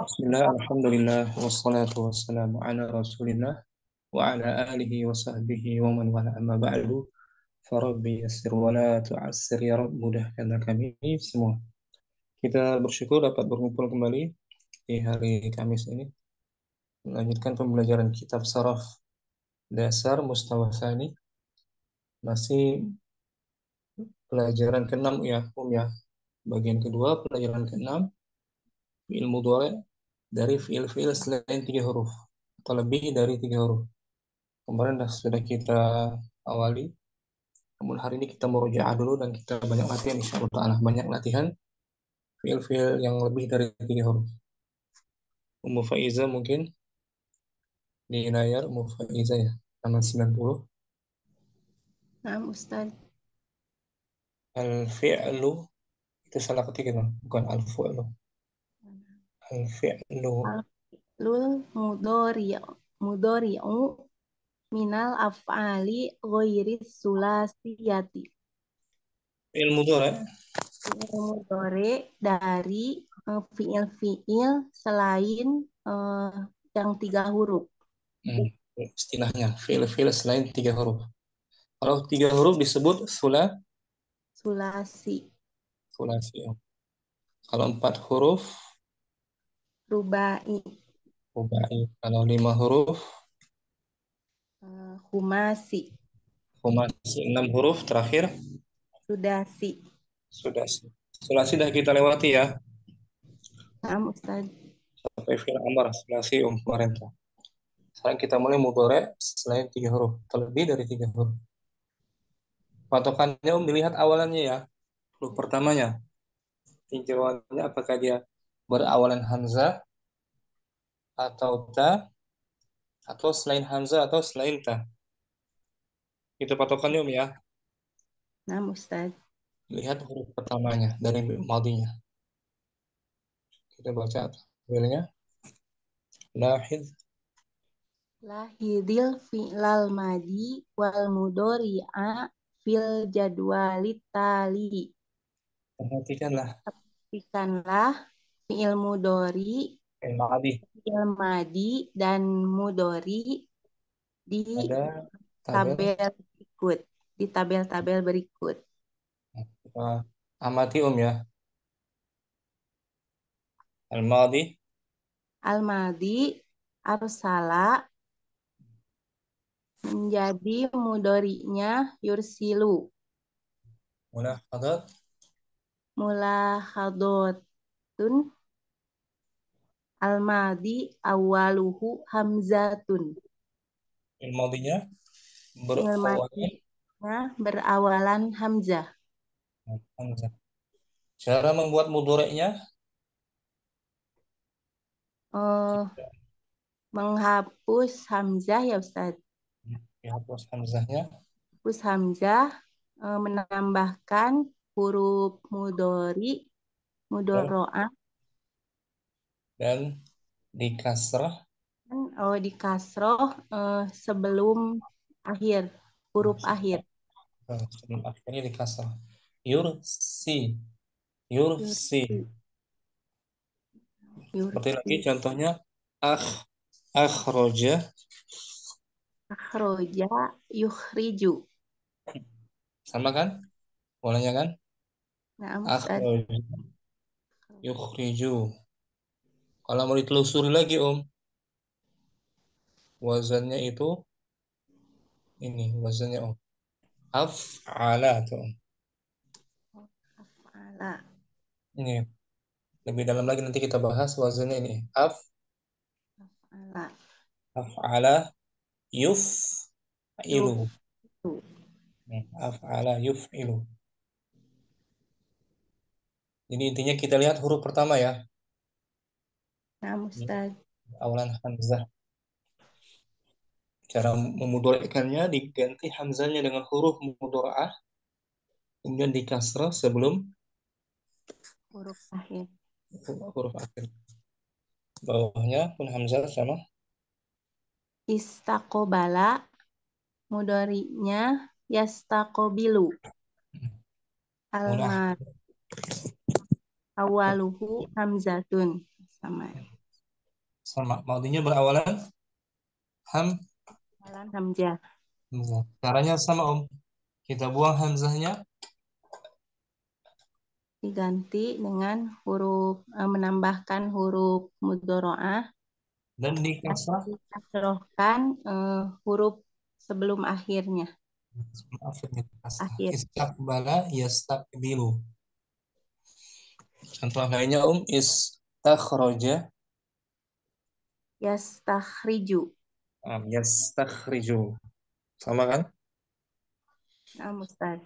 Bismillah, Alhamdulillah, wassalatu wassalamu ala rasulillah semua. Kita bersyukur dapat berkumpul kembali di hari Kamis ini Melanjutkan pembelajaran kitab saraf dasar mustawa sani Masih pelajaran ke-6 ya, um ya. Bagian kedua, pelajaran ke-6 ilmu mudhari dari fiil-fiil selain tiga huruf atau lebih dari tiga huruf. Kemarin sudah kita awali. Namun hari ini kita merujaah dulu dan kita banyak latihan insya Allah banyak latihan fiil-fiil yang lebih dari tiga huruf. Ummu Faiza mungkin di layar Ummu Faiza ya, halaman 90. Nah, Ustaz. Al-fi'lu itu salah ketik itu, bukan al-fu'lu. Al-fi'lu. Lul mudori mudori'u minal af'ali ghairi sulasiyati. Fi'il mudhari Fi'il mudori dari uh, fi'il-fi'il selain uh, yang tiga huruf. hmm, istilahnya fi'il-fi'il selain tiga huruf. Kalau tiga huruf disebut sula Sulasi. sulasi. Kalau empat huruf Rubai. rubai. Kalau lima huruf Uh, humasi. Humasi enam huruf terakhir Sudasi. sudah sulasi sudah kita lewati ya Nah, Ustaz. sampai fil amar sulasi um kemarin. Sekarang kita mulai mudore selain tiga huruf terlebih dari tiga huruf. Patokannya um dilihat awalannya ya. Huruf pertamanya tinjauannya apakah dia berawalan hamzah atau ta atau selain hamzah atau selain ta. Itu patokannya um ya. Nah, Ustaz. Lihat huruf pertamanya dari madinya. Kita baca tabelnya. Lahid Lahidil fi'lal madi wal mudori'a fil jadwalit tali. perhatikanlah Perhatikanlah fi'il mudori, yang madi fi'il madi, dan mudori di ada tabel tabel berikut. Di tabel-tabel berikut. kita amati um ya. Al-madi Al-madi arsala menjadi mudorinya yursilu. mulahadhat Mulahadotun al-madi awaluhu hamzatun. il-madinya Fi'il berawalan madinya berawalan hamzah. hamzah. Cara membuat mudhari'nya Eh, menghapus hamzah ya Ustaz. dihapus hamzahnya Hapus hamzah eh, menambahkan huruf mudori, mudoroa, dan di kasrah oh di kasroh eh, sebelum akhir huruf akhir. eh, sebelum akhirnya di kasrah. Yursi. Yursi. Seperti lagi Yursi contohnya akh akhroja. Akhroja yukhriju. sama kan? Bolanya kan? Nah, akhroja yukhriju kalau mau ditelusuri lagi om wazannya itu ini wazannya om af'ala tuh om Af'ala. ini lebih dalam lagi nanti kita bahas wazannya ini af Af'ala. af'ala Yuf'ilu. Hmm, af'ala yuf'ilu jadi intinya kita lihat huruf pertama ya Nah, Ustaz. awalan hamzah cara memudoraikannya diganti hamzahnya dengan huruf mudora'ah kemudian dikasrah sebelum Huruf akhir. huruf akhir bawahnya pun hamzah sama Istaqobala mudorinya yastakobilu. Almar awaluhu hamzatun. Sama. Sama. Maudinya berawalan ham. Awalan hamzah. hamzah. Caranya sama Om. Kita buang hamzahnya. Diganti dengan huruf eh, menambahkan huruf mudoroah Dan dikasrohkan eh, huruf sebelum akhirnya. Akhir. Istakbala yastakbilu. Contoh lainnya Om. Istakhroja. Yastakhriju. Um, yastakhriju. Sama kan? Nah, Ustaz.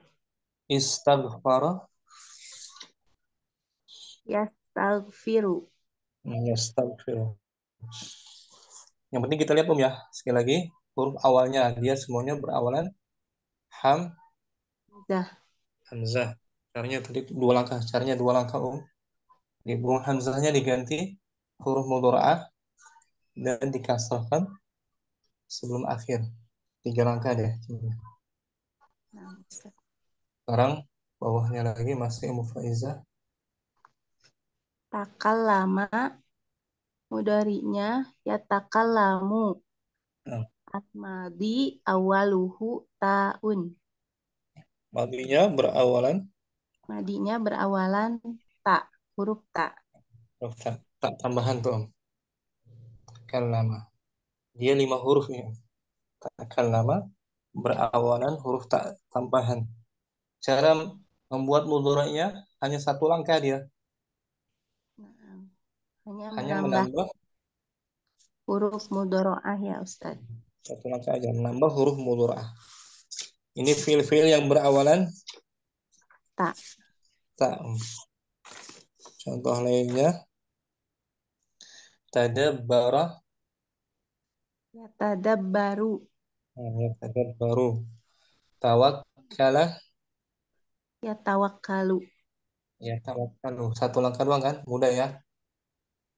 Istaghfara. Yastaghfiru. Yastaghfiru. Yang penting kita lihat Om ya. Sekali lagi huruf awalnya dia semuanya berawalan ham Hamzah. hamzah. Caranya tadi dua langkah. Caranya dua langkah Om. Dibuang hamzahnya diganti huruf mudharaah dan dikasrahkan sebelum akhir. Tiga langkah deh. Nah. Sekarang bawahnya lagi masih Ummu Faizah. Takallama mudarinya yatakallamu. Hmm. Asmadi awaluhu ta'un. Madinya berawalan Madinya berawalan ta, huruf ta. huruf tak, tak tambahan tuh Om. Takallama. Dia lima huruf ya. Takallama berawalan huruf tak tambahan. Cara membuat mudhari'nya hanya satu langkah dia. Hanya Hanya menambah menambah huruf mudoroah ya Ustaz. satu langkah aja. Menambah huruf mudhari'ah. Ini fiil-fiil yang berawalan Ta. tak. Contoh lainnya tadabbara Yatadabbaru. Nah, ya tadabbaru tawakkala Yatawakkalu. ya tawakkalu. Satu langkah doang kan? Mudah ya?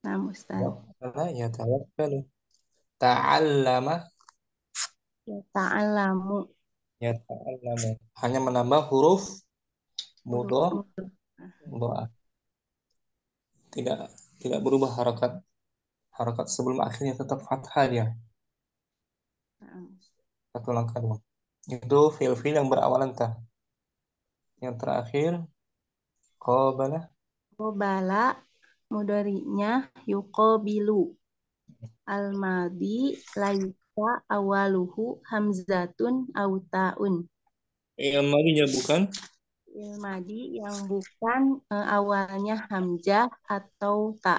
Nah, Ustaz. tawakkala ya tawakkalu. Ta'allama. Yata'alamu. ya ta'allamu. Hanya menambah huruf mudor- mudhar tidak tidak berubah harakat harakat sebelum akhirnya tetap fathah dia. Nah, satu langkah doang itu fiil-fiil yang berawalan ta yang terakhir qabala Qobala mudarinya yuqobilu. Al-madi laisa awaluhu hamzatun au ta'un. yang madinya bukan Il-madi yang bukan eh, awalnya hamzah atau ta.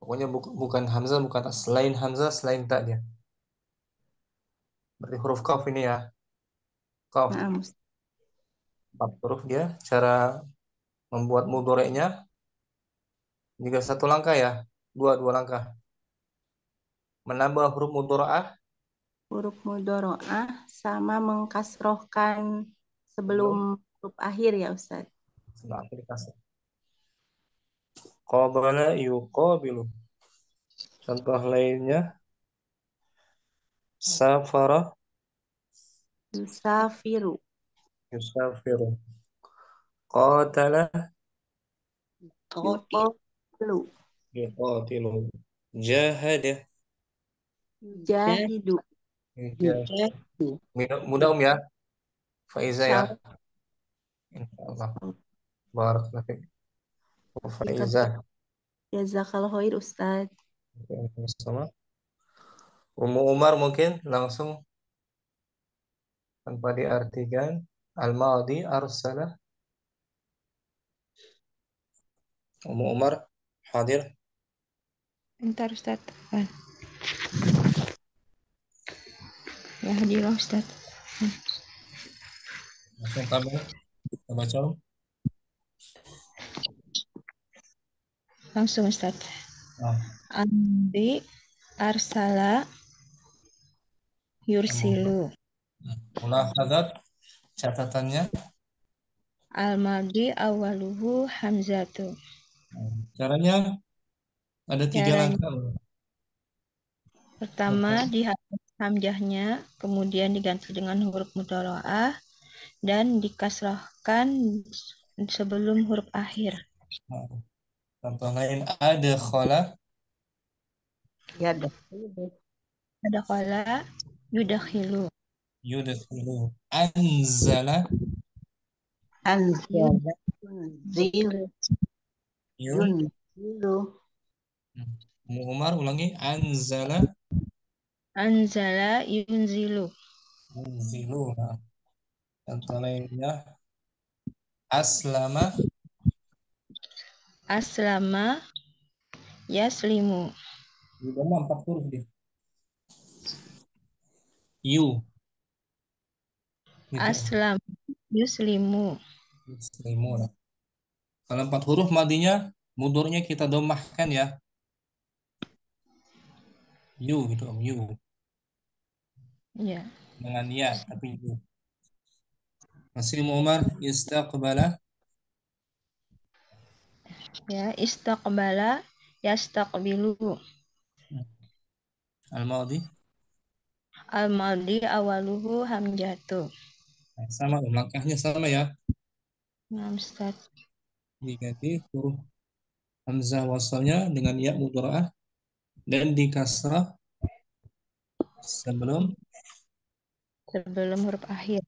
Pokoknya bu- bukan Hamzah, bukan selain Hamzah, selain tak dia. Berarti huruf kaf ini ya. Kaf. Nah. Empat huruf dia. Cara membuat mudhoreknya juga satu langkah ya. Dua, dua langkah. Menambah huruf mudhore'ah huruf mudoroah sama mengkasrohkan sebelum huruf akhir ya Ustaz. Sudah akhir kasih. Qabala yuqabilu. Contoh lainnya. Safara Yusafiru. yusafiru. Qatala Yuqatilu. yuqatilu. Jahada Yujahidu. yujahidu. Mudah, mudah Om ya. Faiza ya. Insyaallah. Barakallahu fiik. Faiza. Jazakallahu khair Ustaz. Sama. Ummu Umar mungkin langsung tanpa diartikan al-madi arsala. Ummu Umar hadir. Bentar Ustaz. Ah. Ya hadirlah Ustaz. Langsung kami kita baca. Langsung Ustaz. Nah, Andi arsala yursilu. mulahadzat catatannya. Al-madi awaluhu hamzatu. Caranya ada tiga Caranya. langkah. Pertama dihapus hamzahnya, kemudian diganti dengan huruf mudharaah dan dikasrahkan sebelum huruf akhir. Contoh lain ada khola Yadkhulu. Adakhala yudakhilu. Yudkhilu. Anzala. Anzala. Yunzilu. Yun. Yunzilu. Ummu Umar ulangi. Anzala. Anzala yunzilu. Yunzilu. Nah. Contoh lainnya. Aslama. Aslama yaslimu. Di bawah empat huruf dia. Yu. Gitu. Aslam yuslimu. Yuslimu. Nah. Kalau empat huruf madinya, mudurnya kita domahkan ya. Yu gitu om, yu. Ya. Dengan ya, tapi yu. Masih Umar, istaqbala. Ya, istaqbala yastaqbilu. Al-Madi. Al-madi awaluhu hamjatu. Nah, sama langkahnya sama ya. Nah, Ustaz. Diganti huruf hamzah wasalnya dengan ya mudhara'ah dan di kasrah sebelum Sebelum huruf akhir.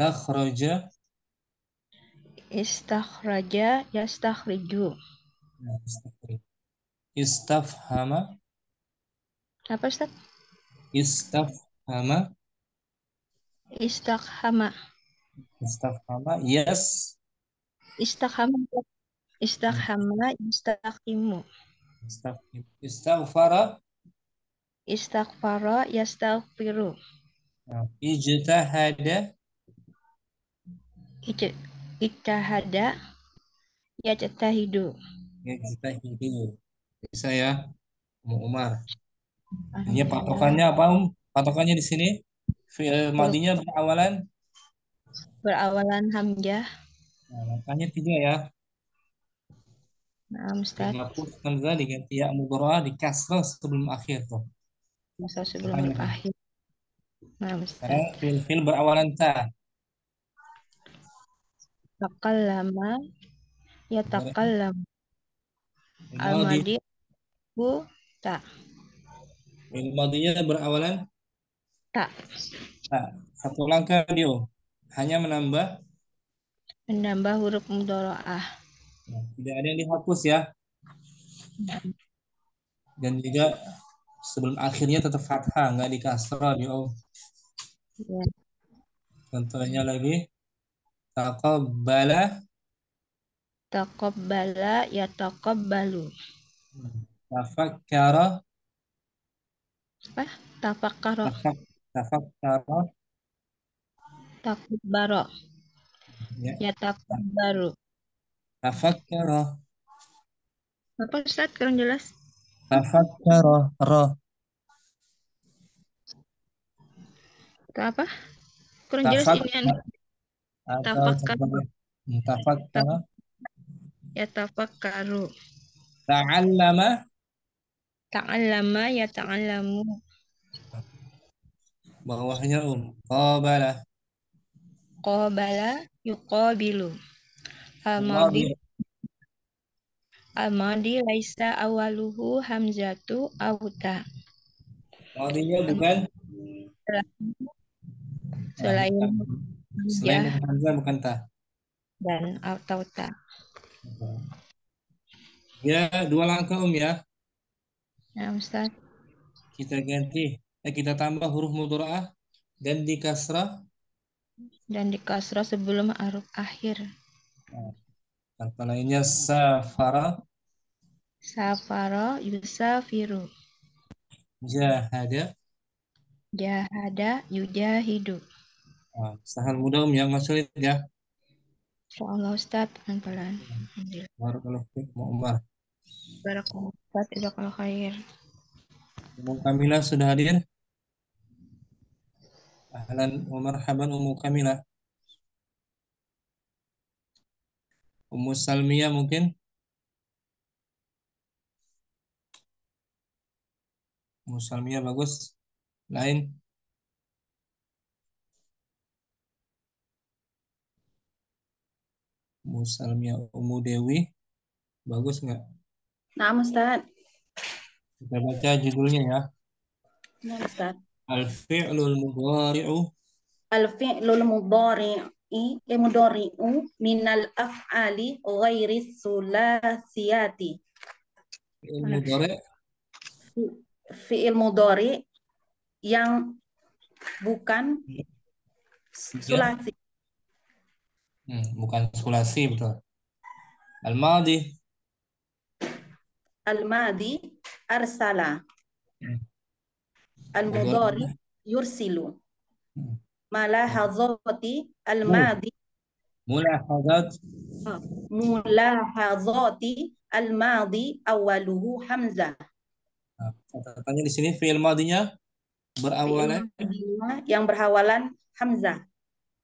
takhraja Istakhraja yastakhriju. Nah, istakhrij. istafhama Apa Ustaz? istafhama Istakhama. istafhama yes Istakhama. Istakhama yastaqimu. istafhim istaghfara Istaghfara yastaghfiru. Ijtahada Ij- Ijtahada yajtahidu. yajtahidu bisa ya Umar Alhamdulillah. patokannya apa Om patokannya di sini fi'il madinya berawalan Berawalan hamzah. nah, langkahnya tiga ya Nah, Ustaz. dihapus hamzah diganti ya mudhara'ah di kasrah sebelum akhir tuh Masa sebelum Makanya. huruf akhir. Nah, Ustaz. sekarang fi'il fi'il berawalan ta Takallama yatakallam. Al-madi Al-madi bu ta. Fi'il madinya berawalan Ta. ta satu langkah dia hanya menambah Menambah huruf mudharaah. Nah, tidak ada yang dihapus ya. Dan juga sebelum akhirnya tetap fathah, nggak di kasrah dia. Ya. Contohnya lagi, taqabbala, Taqabbala yataqabbalu. tafakkara, Apa? Tafakkara. tafak, tafakkara, Takubbara. ya, Yatakabbaru. tafakkara, Apa Ustaz? Kurang jelas. tafakkara, ra, Itu apa? Kurang jelas tafak, ini anu. atau Tafakkara. contohnya, hmm, tafakkara, Yatafakkaru. Ta'allama, Ta'allama yata'allamu. bawahnya um, qabala, Qabala yuqabilu. Al-madi, Al-madi laisa awaluhu hamzatu auta. madinya bukan, Selain nah, selain hamzah hamzah bukan ta. dan atau ta. Ya, dua langkah Om ya. Ya, Ustaz. Kita ganti, eh, kita tambah huruf mudhara'ah dan di kasrah. Dan di kasrah sebelum huruf akhir. Kata lainnya safara, Safara yusafiru. jahada. Jahada yujahidu. Nah, sahal mudah Om yang sulit ya. Insyaallah Ustaz pelan-pelan. Barakallahu fiik, Umar. Barakallahu jazakallahu khair. Ummu Kamila sudah hadir? Ahlan wa marhaban Ummu Kamila. Ummu Salmia mungkin? Ummu Salmia bagus. Lain? Ummu Salmia, Ummu Dewi. Bagus nggak? Nah, Ustaz. Kita baca judulnya ya. Nah, Ustaz. Al-fi'lul mudhari'u Al-fi'lul mudhari'i eh, mudhari'u minal af'ali ghairi sulasiyati. fi'il mudhari' Fi- Fi'il mudhari yang bukan sulasi. Hmm, bukan sulasi betul. Al-madi Al-madi arsala. Hmm. Al-mudhari yursilu. Hmm. Malahazati al-madi mulahazat mulahazati al-madi awaluhu hamzah. Nah, catatannya di sini fi'il madinya berawalan yang berhawalan hamzah.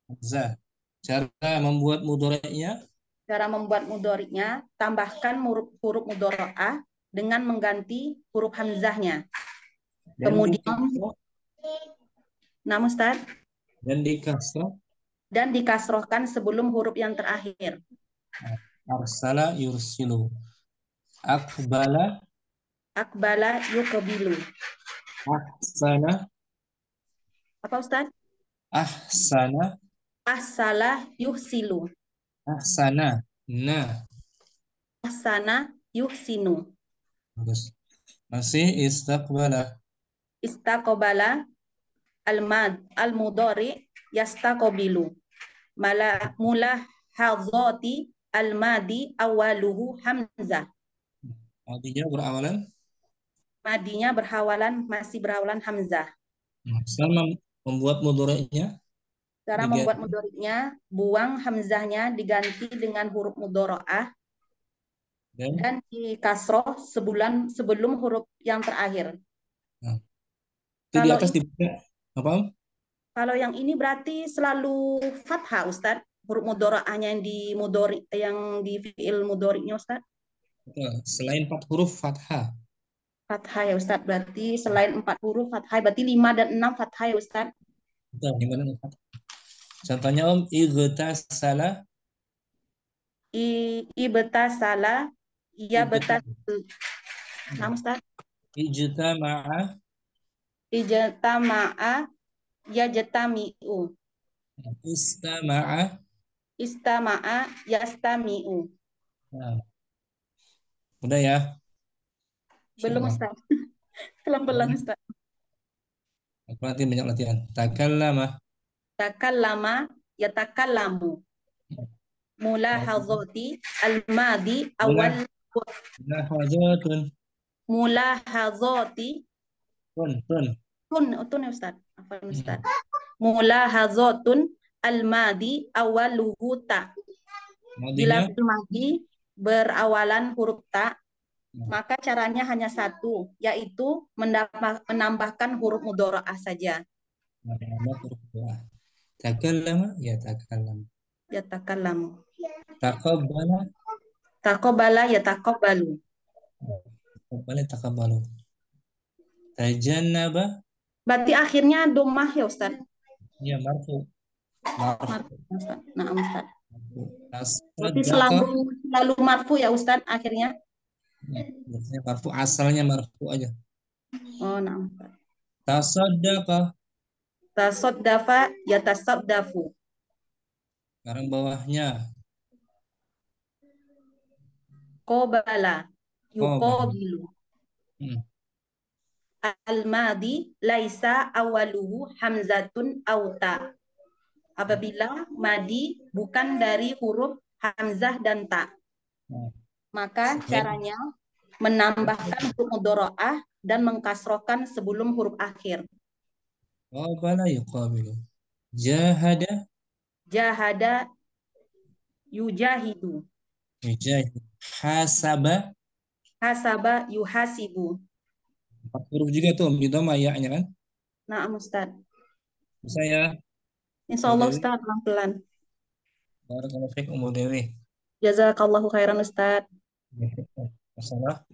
hamzah. Cara membuat mudhari'nya Cara membuat mudoriknya, tambahkan huruf, huruf mudoro'ah dengan mengganti huruf hamzahnya. dan Kemudian- Nah, Ustaz, dan dikasroh dan dikasrohkan sebelum huruf yang terakhir. arsala yursilu akbala Akbala yukabilu. ahsana Apa Ustaz? ahsana Asala yuhsilu. ahsana nah Asana yuhsinu. Bagus masih istaqbala Istaqobala al-mad al-mudori yastaqobilu. Mala mula hazoti al-madi awaluhu hamzah. madinya berawalan Madinya berhawalan masih berhawalan hamzah. sama membuat mudhari'nya Cara membuat mudoriknya, buang hamzahnya diganti dengan huruf mudoro'ah dan dan dikasroh sebulan sebelum huruf yang terakhir. itu di Kalau atas dibaca apa Kalau yang ini berarti selalu fathah, Ustadz. Huruf mudoro'ahnya yang di mudori yang di fiil mudoriknya, Ustadz. Betul. selain empat huruf fathah Fathah ya, Ustadz. Berarti selain empat huruf fathah, berarti lima dan enam fathah ya, Ustadz. Betul, di mana fathah contohnya om igtasala I, ibtasala, iya betas, nah, Ustadz. ijtama'a Ijtama'a, ya jatami'u. istama'a Istama'a, yastami'u. Nah. Udah ya. Belum. Ustaz. Belum-belum, Ustaz. Aku nanti banyak latihan. Takallama. Takallama, yatakallamu. Mulahazati, al-madi, awal Lahazatun. mulahazati, Tun, tun. tun, tun ya, Ustaz. Apa Ustaz? Mulahazatun, al-madi, awaluhu ta. Bila madi berawalan huruf ta, Hmm. maka caranya hanya satu, yaitu menambahkan huruf mudoro'ah saja. Huruf doa. Takallama ya takallama. Yatakallamu. Taqabbala Takobala yatakobalu. taqabbala taqabbalu. Tajannaba Berarti akhirnya domah ya Ustaz. ya marfu. Marfu. Ustaz. Nah, Ustaz. Berarti selalu selalu marfu ya Ustaz akhirnya. biasanya marfu asalnya marfu aja. Oh, nah. Ustaz. Tasaddaqa Tasoddafa yatasoddafu. sekarang bawahnya Qobala yuqobilu. Hmm. Al-madi laisa awaluhu hamzatun auta. Apabila madi bukan dari huruf hamzah dan ta. Hmm. Maka caranya menambahkan huruf mudoro'ah dan mengkasrohkan sebelum huruf akhir. qabala yuqabilu. Jahada Jahada yujahidu. Yujahid. Hasaba Hasaba yuhasibu. empat huruf juga tuh di dhamma ya-nya kan? Nah, Ustaz. Bisa ya. Insya Allah. Ustaz, pelan-pelan. Barakallahu fiik Ummu Dewi. Jazakallahu khairan Ustaz. Masalah.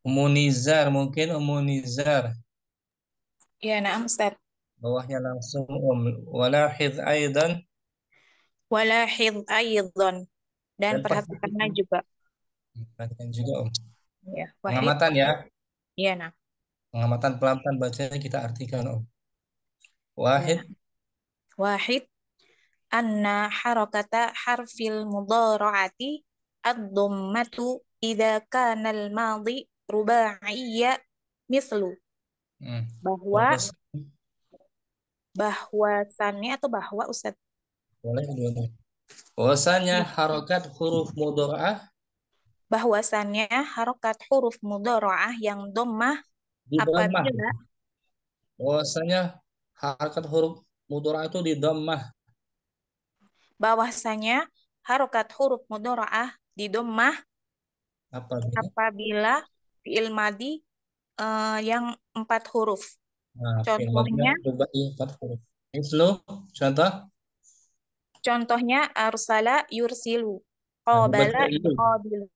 Ummu Nizar mungkin Ummu Nizar Ya, na'am Ustaz. bawahnya langsung um walahid aidan Walahid aydan. Dan Dan perhatikanlah juga. Perhatikan juga Om. Ya, wahid. Pengamatan ya. Iya, nah. Pengamatan pelan-pelan bacanya kita artikan Om. Wahid, Wahid. Anna harakata harfil mudhara'ati ad-dhammatu idza kana al-madi ruba'iyya mislu hmm. bahwa bahwasannya atau bahwa Ustaz boleh dua Bahwasanya harokat huruf mudhara'ah bahwasannya harokat huruf mudhara'ah yang dhammah. apabila Bahwasanya harokat huruf mudhara'ah itu di dhammah bahwasanya harokat huruf mudhara'ah di dhammah apabila apabila fi'il madi eh, yang empat huruf. nah, Contohnya? empat huruf. Contoh Contohnya arsala yursilu, Nah, qabala itu. yuqabilu.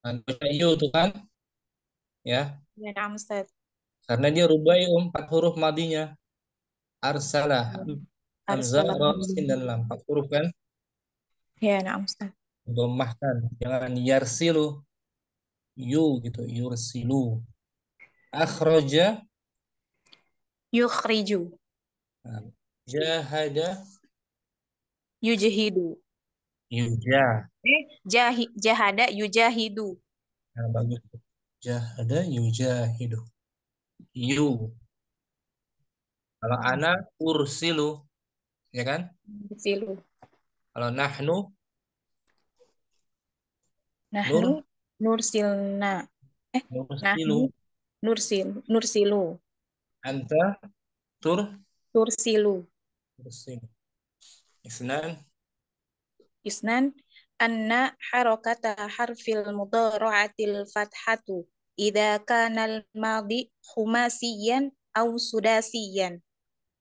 Nah, baca iyo tuh kan? Ya. Ya, na'am Ustaz. karena dia rubai empat huruf madinya. Arsalah hamzah Arsala. ra sin dan lam. Empat huruf kan? Ya, na'am Ustaz. Domahkan, jangan yarsilu, yu gitu, yursilu. Akhraja, Yukhriju, jahada, yujhidu. yuja. Eh, jahi, jahada yujahidu. Nah, bagus. Jahada, yujahidu. Yu. Kalau ana ursilu, ya kan? Yursilu. Kalau nahnu, Nahnu nursilna. nursilu. Nursil, nursilu. Anta, tur, Tursilu. tursilu. Isnan, Isnan anna harakata harfil mudhara'atil fathatu idza kana al-madi khumasiyan aw sudasiyan.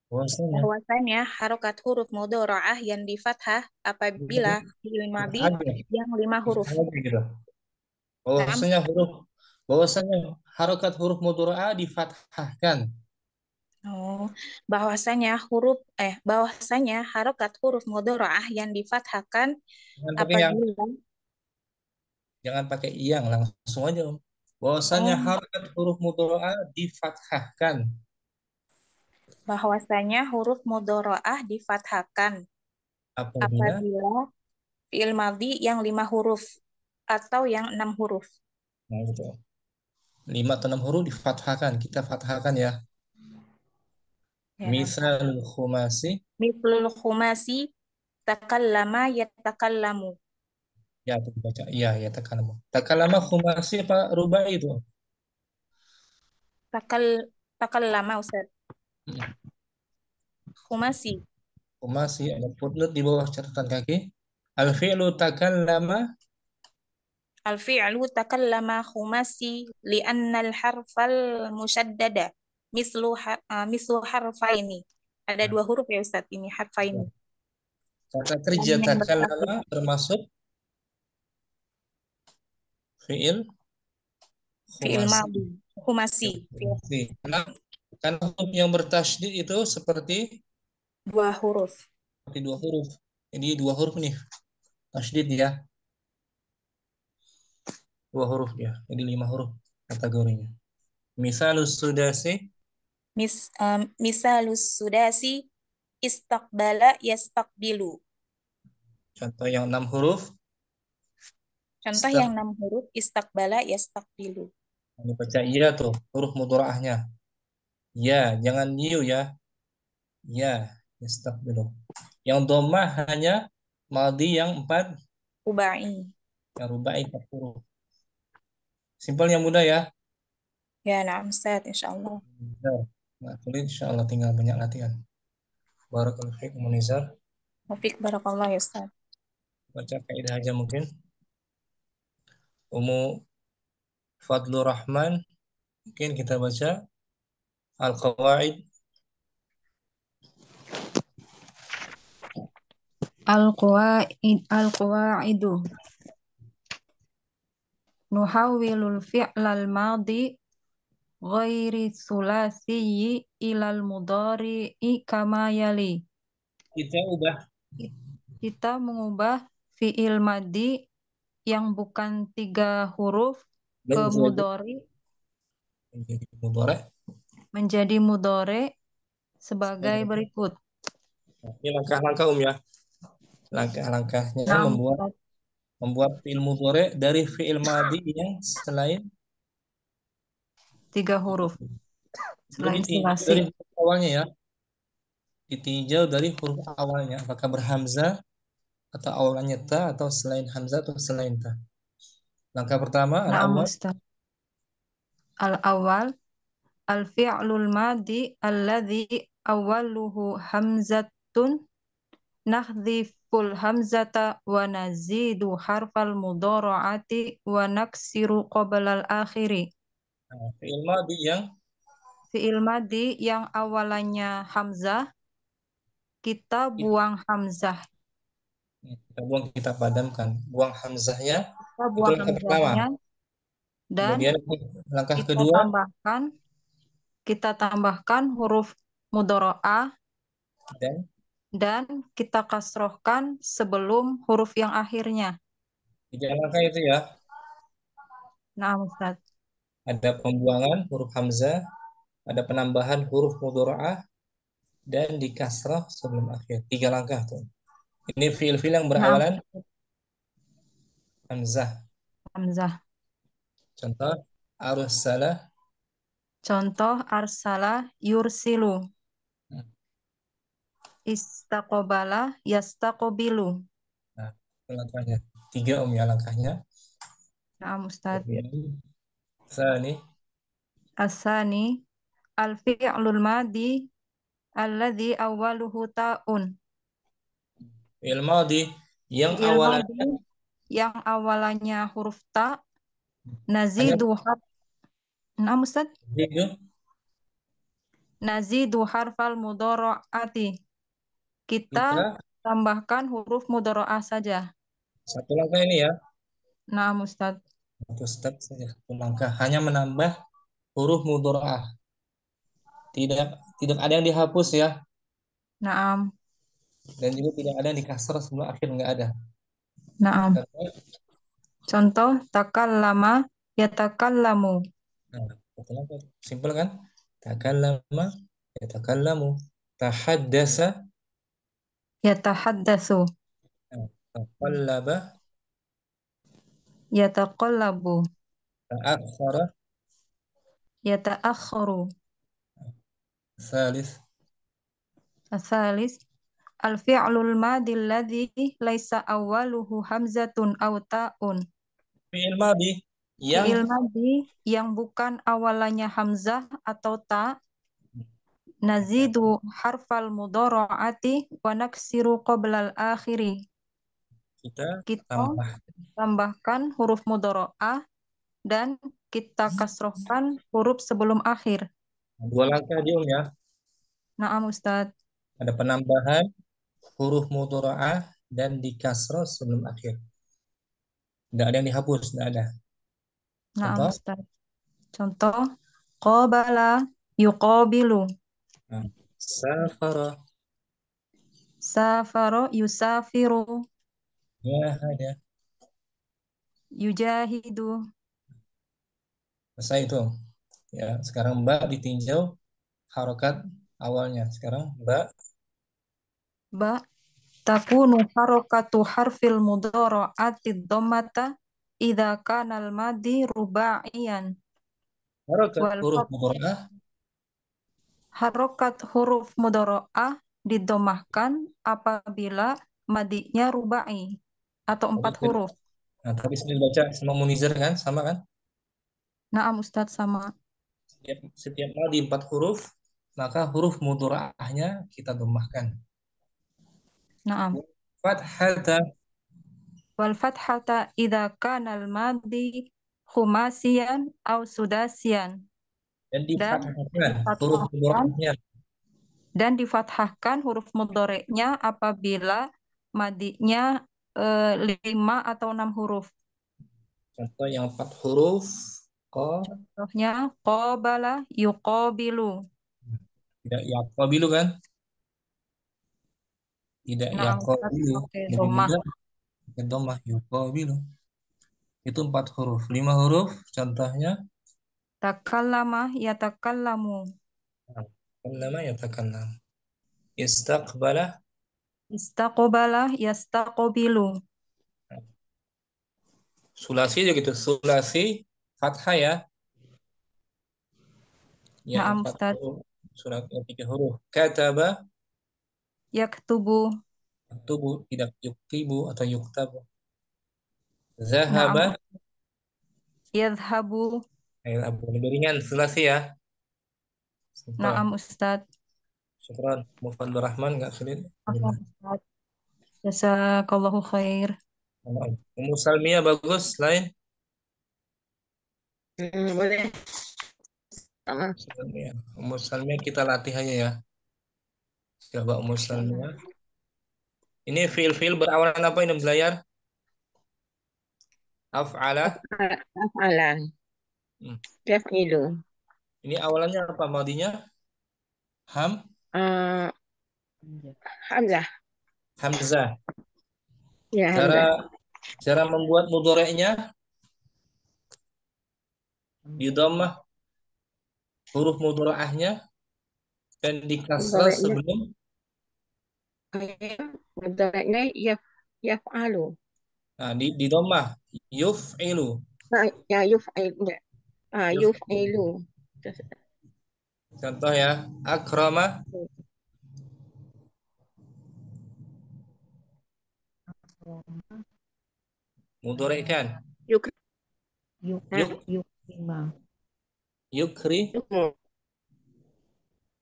bahwasanya harokat huruf mudhara'ah yang di fathah apabila fi'il madi ada. yang lima huruf. Ada gitu. Bahwasanya huruf bahwasanya harokat huruf mudhara'ah difathahkan. Oh, bahwasanya huruf eh bahwasanya harokat huruf mudhara'ah yang difathahkan Jangan pakai yang jangan pakai yang langsung aja Om. Bahwasanya Oh. harokat huruf mudhara'ah difathahkan. bahwasanya huruf mudhara'ah difathahkan Apabila apabila fi'il madi yang lima huruf atau yang enam huruf. nah gitu. Lima atau enam huruf difathahkan. Kita fathahkan ya. Ya, Misal khumasi Mithlul khumasi takallama yatakallamu. ya tuh baca. Iya ya takallama. Takallama khumasi apa rubai itu? Takal takallama Ustaz. Mm. Khumasi. Khumasi ada footnote di bawah catatan kaki. Al fi'lu takallama Al-fi'lu takallama khumasi li'anna al-harfal musyaddada mislu har, uh, mislu harfaini. Ada dua huruf ya Ustaz ini harfaini. kata kerja Dan yang takallama termasuk fi'il Fi'il madi. Fi'il Khumasi. Karena, karena huruf yang bertasydid itu seperti dua huruf. seperti dua huruf. Jadi dua huruf nih. Tasydid ya. Dua huruf ya. Jadi lima huruf kategorinya. Misalus sudasi Mis, um, misalus sudasi istaqbala yastaqbilu. contoh yang enam huruf Contoh Istaq- yang enam huruf istaqbala yastaqbilu. Ini baca iya tuh huruf mudharaahnya. Ya, jangan yu ya. Ya, yastaqbilu. Yang dhammah hanya madhi yang empat, Ubai. yang rubai empat huruf. Simpel yang mudah ya. Ya, na'am Ustaz, insyaallah. Nizar. Nah, sulit insya Allah tinggal banyak latihan. Barakallahu fiikum Nizar. Wafiq barakallah ya Ustaz. Baca kaidah aja mungkin. Umu Fadlur Rahman. Mungkin kita baca Al-Qawaid. Al-qawaid al-qawaidu nuhawwilul fi'lal madi ghairi sulasiyyi ilal mudhari'i kama yali. Kita ubah Kita mengubah fi'il madi yang bukan tiga huruf ke menjadi mudori menjadi mudhari menjadi mudore sebagai berikut. Ini langkah-langkah Um ya. Langkah-langkahnya Nah, membuat membuat fi'il mudhari dari fi'il madhi yang selain tiga huruf selain dari huruf awalnya ya. Ditinjau dari huruf awalnya apakah berhamzah atau awalnya ta atau selain hamzah atau selain ta. Langkah pertama Naam al-awwal Ustaz. Al-awwal al-fi'lul madi alladhi awwaluhu hamzatun nahdhiful hamzata wa nazidu harfal mudhara'ati wa naksiru qabla al-akhiri. Nah, fi'il madhi yang Fi'il madi yang awalannya hamzah kita buang hamzah. kita buang kita padamkan. Buang hamzahnya Kita itu buang langkah pertama. dan Kemudian langkah kita kedua tambahkan kita tambahkan huruf mudoro'ah dan dan kita kasrohkan sebelum huruf yang akhirnya. tiga langkah itu ya. Nah, Ustaz. Ada pembuangan huruf hamzah, ada penambahan huruf mudharaah dan di kasrah sebelum akhir. Tiga langkah tuh. Ini fiil-fiil yang Nah, berawalan hamzah. hamzah. Contoh arsala Contoh arsala yursilu. Hmm. Istaqobala yastaqobilu. Nah, langkahnya. Tiga om ya langkahnya. Nah, Ustaz. Kemudian Sani Asani al-fi'lul madi alladhi awwaluhu ta'un. fiil madhi yang Fi'il awalannya yang awalannya huruf ta nazidu har Nah, Ustaz. itu Nazidu harfal mudharaati. Kita kita tambahkan huruf mudharaah saja. satu langkah ini ya. Nah, Ustaz. Satu step saja, satu langkah. Hanya menambah huruf mudharaah. Tidak tidak ada yang dihapus ya. Naam. dan juga tidak ada yang di kasrah sebelum akhir nggak ada. Naam. Contoh, Contoh takallama yatakallamu. nah, betul apa? Simpel kan? Takallama, yatakallamu, tahaddasa, Yatahaddatsu. nah, taqallaba, Yataqallabu. ta'akhkhara, Yata'akhkharu. salis, Asalis. Al-fi'lul madi alladhi laisa awwaluhu hamzatun aw ta'un. fi'il madhi yang Fi'il madi yang bukan awalannya hamzah atau ta nazidu harfal mudhara'ati wa naksiru qabla al-akhiri. Kita Kita tambah tambahkan huruf mudhara'ah dan kita kasrohkan huruf sebelum akhir. dua langkah dia Om, ya. Naam Ustaz. Ada penambahan huruf mudharaah dan di kasrah sebelum akhir. Tidak ada yang dihapus, tidak ada. Naam Contoh, Ustaz. Contoh qabala yuqabilu. nah, safara, Safaro yusafiru. Jahada. Yujahidu. Selesai itu. Ya, sekarang Mbak ditinjau harokat awalnya. Sekarang Mbak Ba takunu harokatu harfil mudhara'ati dhammata idza kana al-madi rubaiyan harokat wal huruf mudharaah harokat huruf mudhara'ah didomahkan apabila madinya rubai atau empat huruf. Nah, tadi sudah dibaca sama Munizar kan, sama kan? Naam Ustadz sama. Setiap setiap madi empat huruf, maka huruf mudharaahnya kita domahkan. Naam. Fathata Wal fathata idza kana al-madi khumasiyan aw sudasiyan dan difathahkan huruf mudharaahnya. dan difathahkan huruf mudhoreknya apabila madinya lima atau enam huruf. Contoh yang empat huruf, ko Contohnya qabala yuqabilu. tidak yakobilu kan? Tidak Nah, yakobilu. pakai mudah pakai yakobilu. Itu empat huruf. Lima huruf, contohnya. Takallama yatakallamu. Takallama yatakallam. Istaqbala Istaqbala yastaqbilu. Sulasi juga gitu. Sulasi fathah ya. Yang Naam, Ustaz. Surat yang tiga huruf. Kataba, Yaktubu. tubu, tidak yuktibu atau yuktabu. Zahaba, Yadhabu. ayo abu. Lebih ringan, sulasi ya. Naam Ustaz. Syukran. Mufadul Rahman, nggak sulit. Jazakallahu khair. Ummu Salmiyah bagus, lain. Hmm, boleh. Sama. Salmiyah. Ummu Salmiyah kita latih aja ya. Coba Ummu Salmiyah. Ini fil-fil berawalan apa ini belayar? Af'ala. Afalan. Hmm. Yaf'ilu. Ini awalannya apa? Madinya? Ham? Uh, Hamzah. Hamzah. Ya, Hamzah. Cara cara membuat mudhari'nya di dhammah huruf mudhari'ahnya dan di kasrah sebelum Mudhari'nya yaf, yaf'alu. nah, di di dhammah yuf'ilu. Nah, ya yuf'il. enggak. Ah, Yuf'ilu. yuf'ilu. Contoh ya, akrama mudhari' kan? Yuk, Yuk Yukrima. yukri yukmu.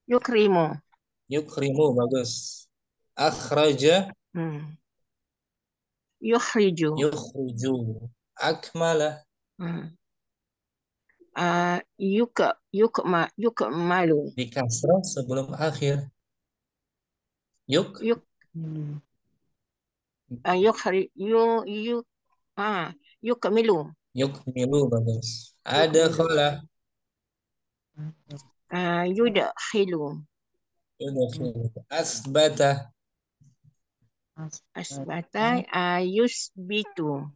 Yukrimu. yukrimu bagus. Akhraja Hmm. Yukhriju. yukhriju. Akmala Hmm. Ah, yuk, yukma, yukmalu. di kasrah sebelum akhir. Yuk Yuk, Hmm. ah, yukhri, yu, yuk, ah, yukmilu. yukmilu bagus. Adkhala Ah, yudkhilu. yudkhilu. Asbata Asbata, ah, yusbitu.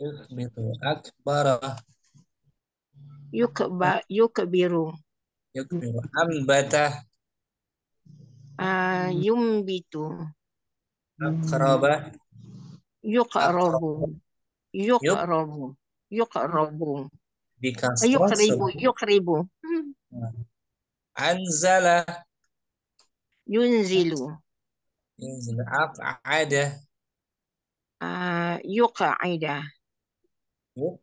yuthbitu. Akbara Yukba, yukbiru. yukbiru. Ambata Ah, yumbitu. akraba Yuqrabu. Yuqrabu. Yuqrabu. Ah, kasrah Yuqribu. Yuqribu. Hmm. anzala Yunzilu. yanzil. Aq'ada Ah, yuqa'ida. Yuk.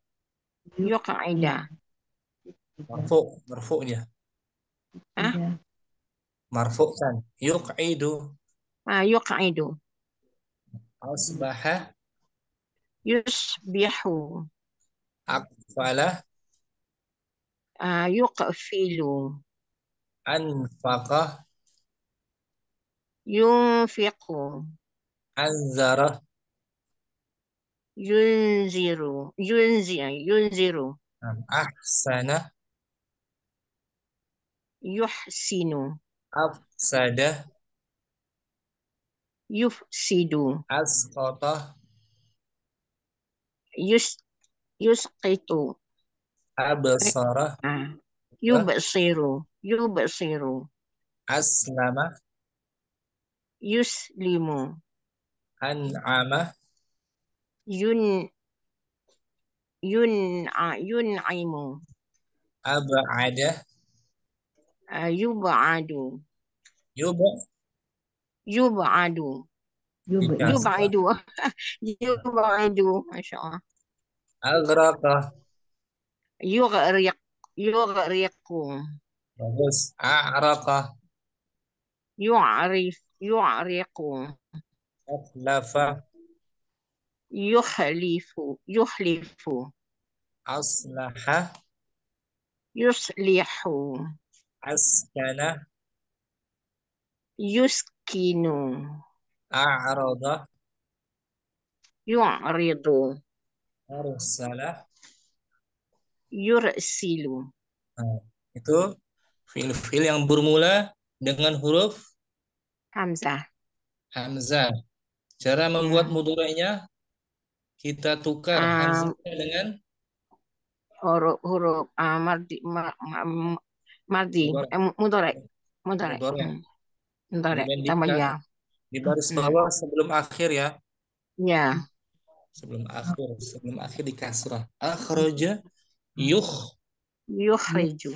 Marfu marfu'nya Ah? marfu kan yuq'idu Ah, yuq'idu. asbaha Yusbihu. aqfala Ah, yuqfilu. anfaqa Yunfiqu. anzara Yunziru. Yunzi, yunziru. ahsana Yuhsinu. afsada Yufsidu. asqata Yus, yusqitu. absara Ah, yubsiru. Yubsiru. aslama Yuslimu. an'ama Yun, yun, ah, yun'imu. ab'ada يبعدوا يبعدوا يبعدوا يبعدوا يبعدوا ما شاء الله أغرق يغرق يغرق أعرق يعرف يعرق أخلف يخلف يخلف أصلح يصلح askana Yuskinu. a'rada Yu'ridu. arsala Yursilu. Nah, itu fiil-fiil yang bermula dengan huruf Hamzah. hamzah. Cara membuat mudhari'nya kita tukar Ah. hamzahnya dengan huruf huruf ah, mardi ma, ma- mardi. Eh. Hmm. mudhari Kemudian tambah ya. di baris bawah sebelum akhir ya. ya. Sebelum akhir, sebelum akhir di kasrah. Akhraja yukh yukhriju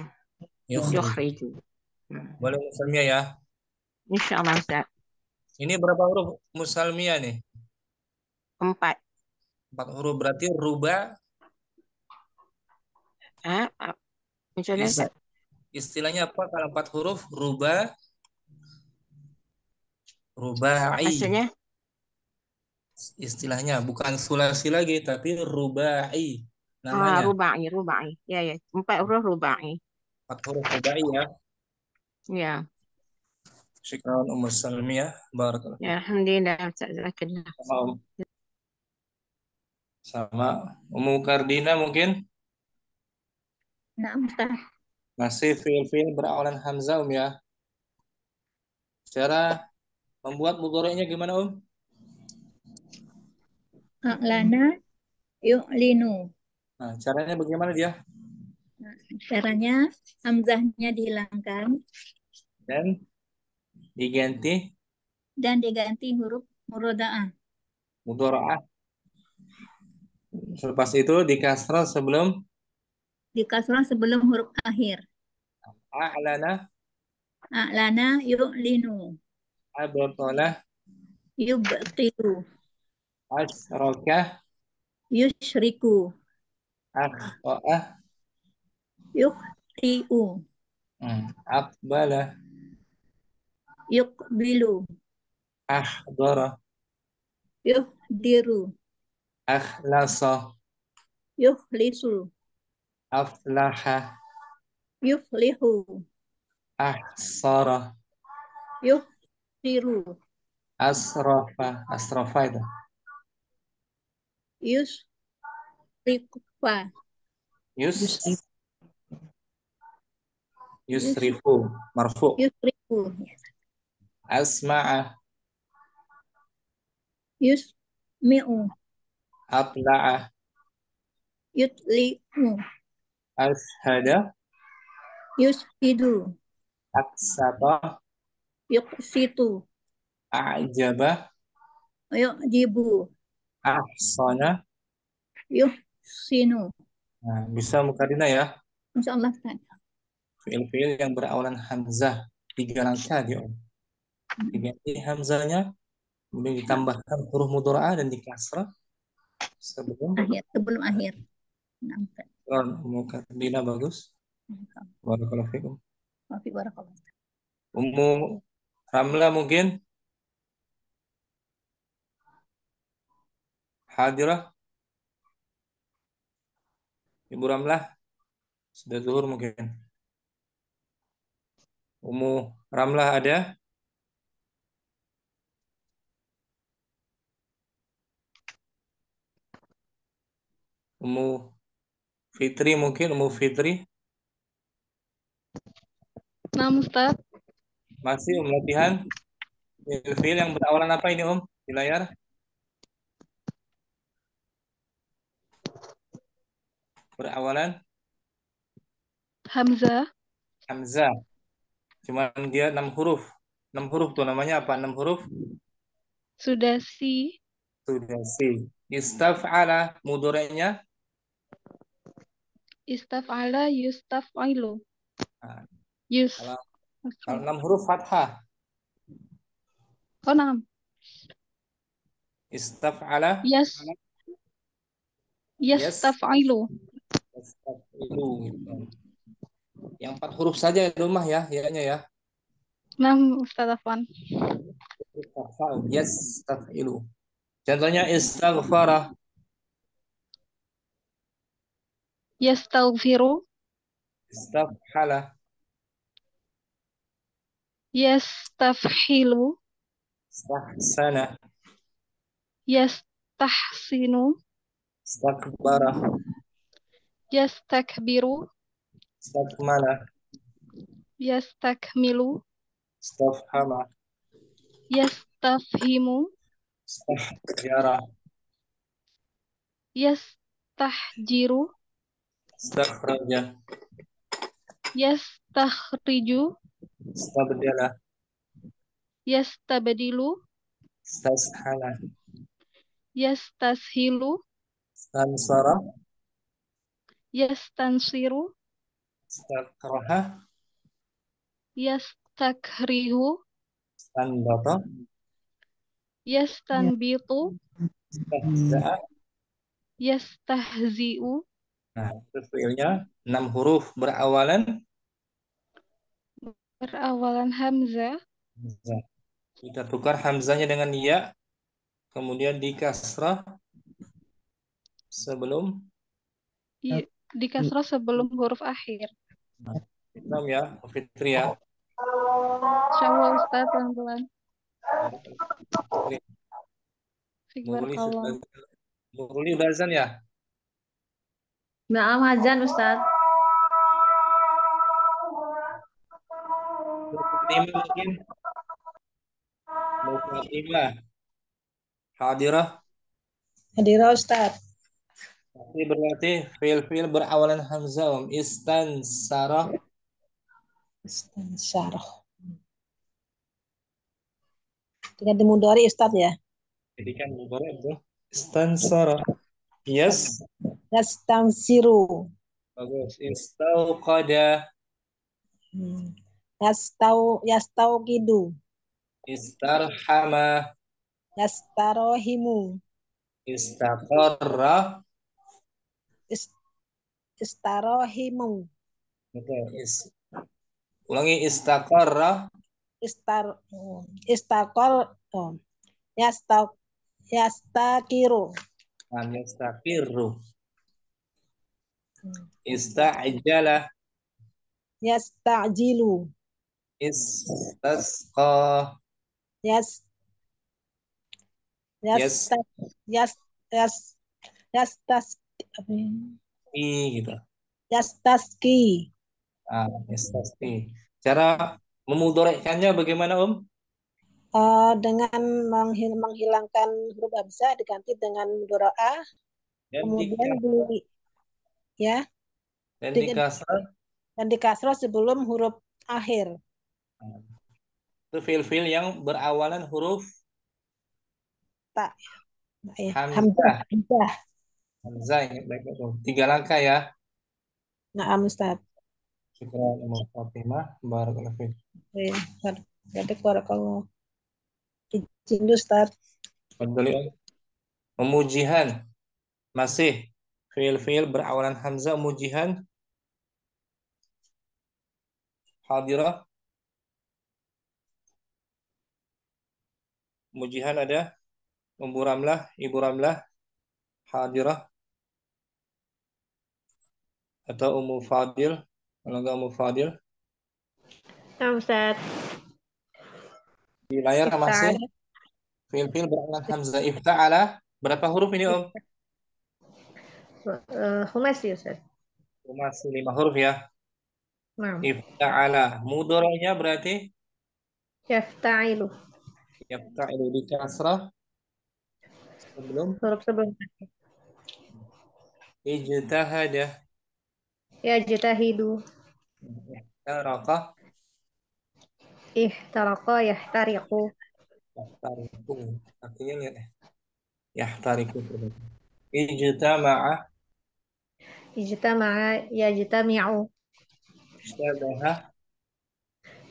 yukhrij. yukhriju Hmm. Boleh musalmia ya. insyaallah Ustaz. Ini berapa huruf musalmia nih? empat. Empat huruf. Berarti ruba? Ah, ah, misalnya Ustaz istilahnya apa kalau empat huruf? Ruba rubai. maksudnya Istilahnya bukan sulasi lagi tapi rubai ah, namanya. rubai rubai ya ya empat huruf rubai Empat huruf rubai ya. ya Syukran Ummu Salmiyah. Barakallah. ya alhamdulillah. Sama. Sama Ummu Kardina mungkin Nah, Ustaz. Masih fiil-fiil berawalan hamzah Om ya. Cara membuat mudhari'nya gimana Om? A'lana yu'linu. Nah, caranya bagaimana dia? Caranya hamzahnya dihilangkan Dan diganti dan diganti huruf muroda'ah. mudhara'ah. Selepas itu di kasrah sebelum Di kasrah sebelum huruf akhir. a'lana, A'lana yu'linu. abtala, Yubtilu. asyraka, Yushriku. akhta'a, Yukhti'u. hmm, aqbala, Yuqbilu. ahdara, Yuhdiru. akhlasa, Yukhlisu. أفلح يفلح. أحصر. يحصر. أسرف. أسرف أيضا. يسرف يسرف. مرفوع. يسرف أسمع. يسمع. أطلع. يطلع. Ashada, Yushidu. aksata, Yuqsitu. a'jaba, Yu'jibu. ahsana. Yuhsinu. Nah, bisa Mukadina ya. Insya Allah. Fiil-fiil yang berawalan hamzah tiga rangka dia. Diganti hamzahnya, kemudian ditambahkan huruf mudhara'ah dan dikasrah sebelum Akhir. Sebelum akhir. Nah, Ustaz. Mukadina bagus. Barakallahu fikum. Mafi barakallah. Ummu Ramla mungkin hadirah. Ibu Ramlah sudah zuhur mungkin. Ummu Ramlah ada? Ummu Fitri mungkin Ummu Fitri Nah, Ustaz. masih Om latihan fil yang berawalan apa ini Om di layar? Berawalan Hamzah. Hamzah. Cuman dia enam huruf. Enam huruf tuh namanya apa? Enam huruf? Sudasi. Sudah si. Istaf'ala mudhari'nya Istaf'ala yustaf'ilu. Nah, Yus. kalau kalau enam huruf fathah. Oh, naam. Istaf'ala Yes. Yes. Yastaf'ilu. Yastaf'ilu gitu. Yang empat huruf saja di rumah ya, ya-nya ya. Naam, Ustaz Afwan. Istaf'al, Yastaf'ilu. Contohnya istaghfara, Yastaghfiru. istafhala, Yastafhilu. istahsana, Yastahsinu. istakbara, Yastakbiru. istakmala, Yastakmilu. istafhama, Yastafhimu. istahjara, Yastahjiru. Istakhraja. Yastakhriju. Istabdala. Yastabdilu. Istashala. Yastashilu. Istansara. Yastansiru. Istakraha. Yastakrihu. Istanbata. Yastanbitu. Istahza'a. Yastahzi'u. Nah, itu fiilnya enam huruf berawalan Berawalan hamzah. hamzah. Kita tukar hamzahnya dengan ya, kemudian di kasrah sebelum i- Di kasrah sebelum huruf akhir. enam ya, Fitri ya. Insyaallah Ustaz pelan-pelan. Sudah Nuruli udah azan ya? Naam azan Ustaz. Fatimah mungkin. Fatimah. Hadirah. Hadirah Ustaz. Tapi berarti fiil-fiil berawalan hamzah. Om. Istansara. Istansarah. Diganti mudhari Ustaz ya. Jadi kan mudhari itu istansara. Yes. Yastansiru. Bagus. Istauqada. Hmm. Yastau yastauqidu. Istarhama. Yastarohimu. Istaqarra. Is, istarohimu. Betul. Is, ulangi istaqarra. Istar oh, istakol oh. Yastau yastakiru. Dan yastaqirru. Ista'jala. Yastajilu. Istasqa. Yas Yes. Yas Yas Yas Yastas apa ya? Gitu. Yastaski. Ah, istasqi. Cara memudhorekkannya bagaimana, Om? Eh, dengan menghil- menghilangkan huruf hamzah diganti dengan mudharaah Dan kemudian di di ya dan di kasrah dan di kasrah sebelum huruf akhir. itu fil-fil yang berawalan huruf Tak ya. Hamzah. Hamzah. Hamzah. Om. Tiga langkah ya. Naam Ustaz. Syukran Om Fatimah. Barakallahu fiik. Ya, Jadi barakallah. Izin Ustaz. Memujihan. Masih fil-fil berawalan hamzah mujihan. Hadirah. Mujihan ada. Umbu Ramlah, Ibu Ramlah, Hadirah. Atau Ummu Fadil, kalau enggak Ummu Fadil. Nah, Ustaz. di layar masih. Fil-fil berawalan hamzah. Ifta'ala berapa huruf ini Om? Humasi, Ustaz. Masih lima huruf ya. Nah, Ifta'ala. Mudoranya berarti? Yafta'ilu. yafta'ilu di kasrah? Sebelum? Huruf sebelum. Ijtahada. Yajtahidu. taraka Ihtaraqa yahtariqu. yahtariku artinya lihat ya yahtariku ijtama'a Ijtama'a yajtami'u. ishtabaha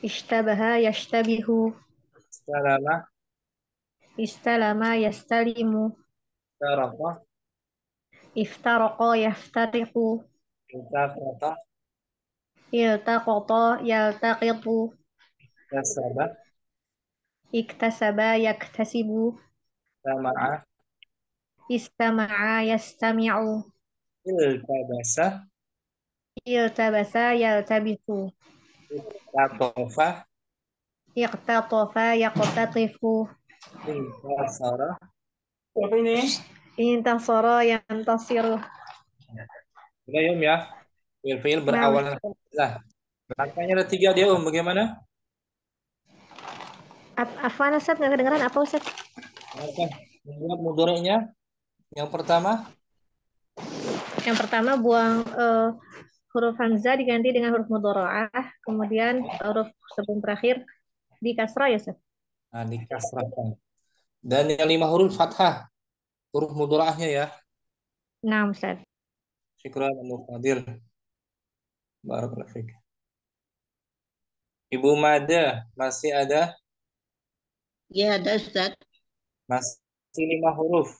Ishtabaha yashtabihu. istalama Istalama yastalimu. taraka Iftaraqa yaftariqu. iltaqata Iltaqata yaltaqitu. kasaba Iktasaba yaktasibu. sama'a Istama'a yastami'u. iltabasa. Iltabasa yaltabisu. tatofa Iqtatafa yaqtatifu. intasara. Intasara yantasiru. Udah ya? Om ya fil-fil berawalan hamzah langkahnya ada tiga dia Om. Bagaimana? Ap Afwan Ustaz nggak kedengeran apa Ustaz? langkah mudorenya yang pertama Yang pertama buang eh, huruf hamzah diganti dengan huruf mudharaah, kemudian huruf sebelum terakhir di kasrah ya, Ustaz? Nah, dikasrahkan. Dan yang lima huruf fathah. Huruf mudharaahnya ya. Nah, Ustaz. Syukran Abu Fadil. Barakallahu fiik. Ibu Mada, masih ada? Ya, ada Ustaz. Masih lima huruf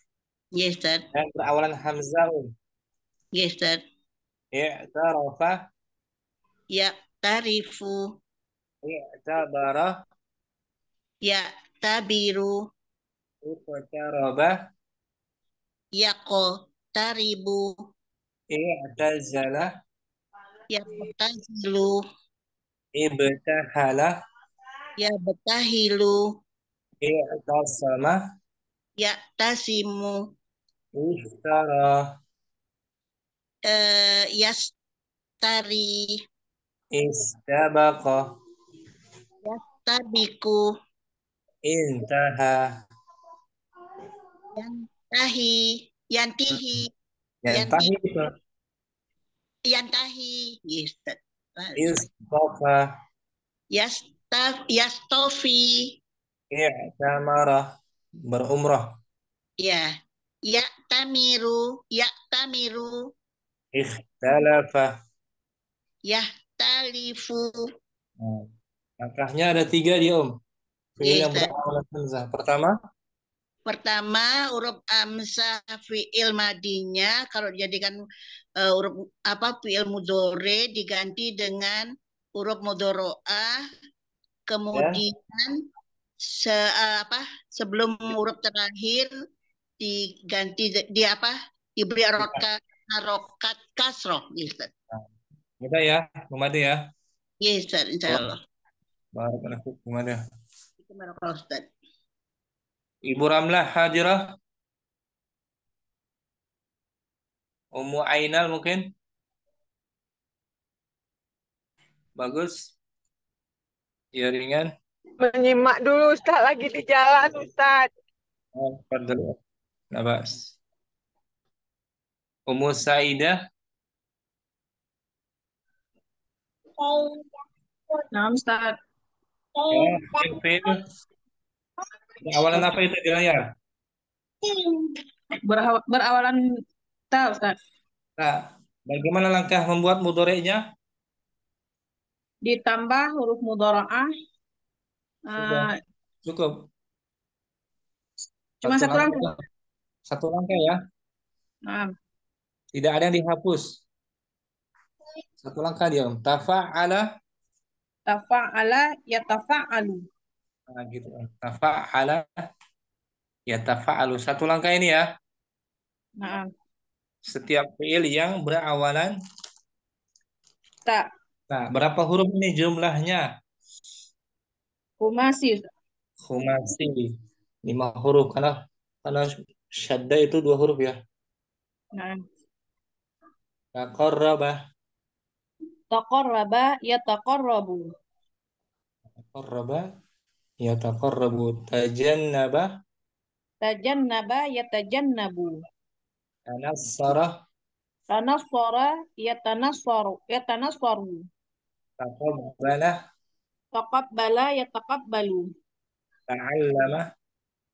Ya, Ustaz. yang berawalan hamzah. Ya, Ustaz. I'tarafa, Ya, tarifu. i'tabara, Ya, tabiru. iqtaraba, Ya, ko taribu. i'tazala, Ya, tazilu. ibtahala, Ya, betahilu. i'tasama, Ya, tasimu. Ishtara, Eh, yastari. istabaqa, Tabiku. intaha, Yantahi. Yantihi. yantahi Yantahi. Ya, istafa, Yastaf, yastofi. i'tamara, berumrah, Ya. Ya tamiru. Ya tamiru. ikhtalafa. Ya talifu. Nah, langkahnya ada tiga dia Om. Iya, yang hamzah. Pertama, Pertama huruf amsah fiil madinya kalau dijadikan eh, huruf apa fiil mudore diganti dengan huruf mudoroah kemudian se, eh, apa sebelum huruf terakhir diganti di, apa diberi harokat harokat kasroh gitu. mudah ya, Mumada ya. Yes, Ustaz, insya Allah. Barakallahu fiik, Mumada. Barakallahu, Ustaz. Ibu Ramlah hadirah. Ummu Ainal mungkin. Bagus. Jaringan. Menyimak dulu Ustaz lagi di jalan Ustaz. Oh. Nabas. Ummu Saidah. Nah, Ustaz. Ya, fiil. Awalan apa itu di layar? Beraw- berawalan ta, Ustaz. Nah, bagaimana langkah membuat mudoreknya? Ditambah huruf. Sudah. eh, Cukup. cuma satu langkah. Satu langkah ya. Nah, Tidak ada yang dihapus. Satu langkah dia. Tafa'ala. tafa'ala yatafa'alu. Nah, gitu. Tafa'ala. Ya tafa'alu. Satu langkah ini ya. Nah, Setiap fiil yang berawalan. tak Nah, berapa huruf ini jumlahnya? kumasi. Ustaz. Khumasi. Lima huruf. Karena karena syadda itu dua huruf ya. Nah, Taqarraba. taqarraba yataqarrabu. Taqarraba. Ya taqarrabu. Tajannaba. Tajannaba yatajannabu. Tanassara. Tanassara yatanassaru. Yatanassaru. Taqabbala. Taqabbala yataqabbalu. Ta'allama.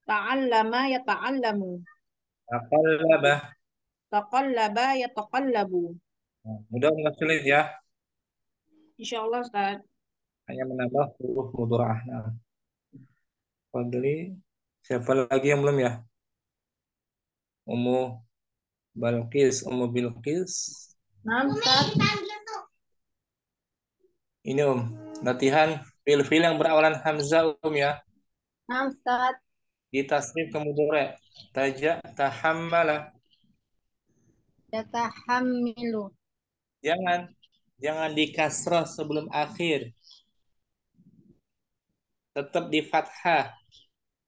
Ta'allama yata'allamu. Taqallaba. Taqallaba yataqallabu. Nah, mudah nggak sulit ya. Insyaallah Ustaz. Hanya menambah huruf mudharaah. Nah. Fadli. Siapa lagi yang belum ya? Ummu Balqis, Ummu Bilqis. Nah, Ustaz. Ini Om, latihan fil-fil yang berawalan hamzah Om ya. Nah, Ustaz. Di tasrif ke mudhari'. Taja, tahammala. Yatahammilu. Jangan jangan di kasrah sebelum akhir. Tetap di fathah.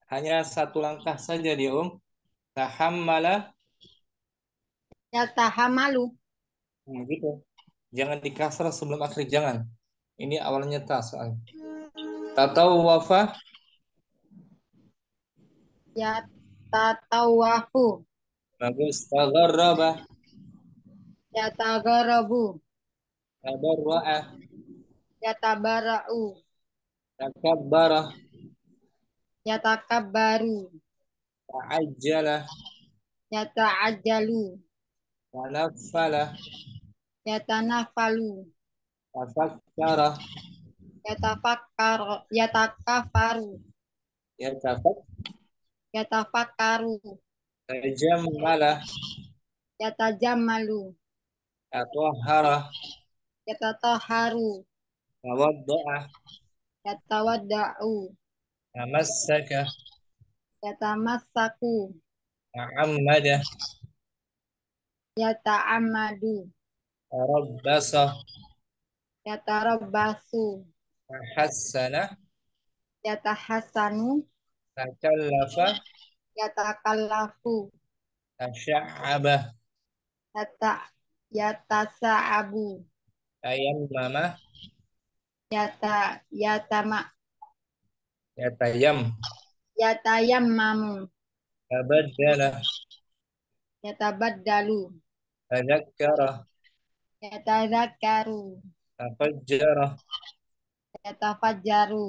Hanya satu langkah saja dia Om. Tahammala. Yatahamalu. Hmm, gitu. Jangan di kasrah sebelum akhir jangan. Ini awalnya ta soalnya. Tatawafa. Yatatawafu. Bagus. Tagharraba. Yatagarabu. tabarra'a Yatabara'u. takabbara Yatakabbaru. ta'ajjala Yata'ajjalu. tanaffala Yatanafalu. tafakkara Yatafakkar. Yatakafaru. yatafak Yatafakkaru. tajammala Yatajammalu. tatahhara Yatataharu. tawadda'a Yatawadda'u. tamassaka Yatamassaku. ta'ammada Yata'ammadu. tarabbasa Yatarabbasu. tahassana Yatahassanu. Takallafa Yatakallafu. tasya'aba Yata yatasa'abu. tayammama Yata yatama yatayam yatayammamu. tabaddala Yatabaddalu. tadhakkara Yatadzakkaru. tafajjara Yatafajjaru.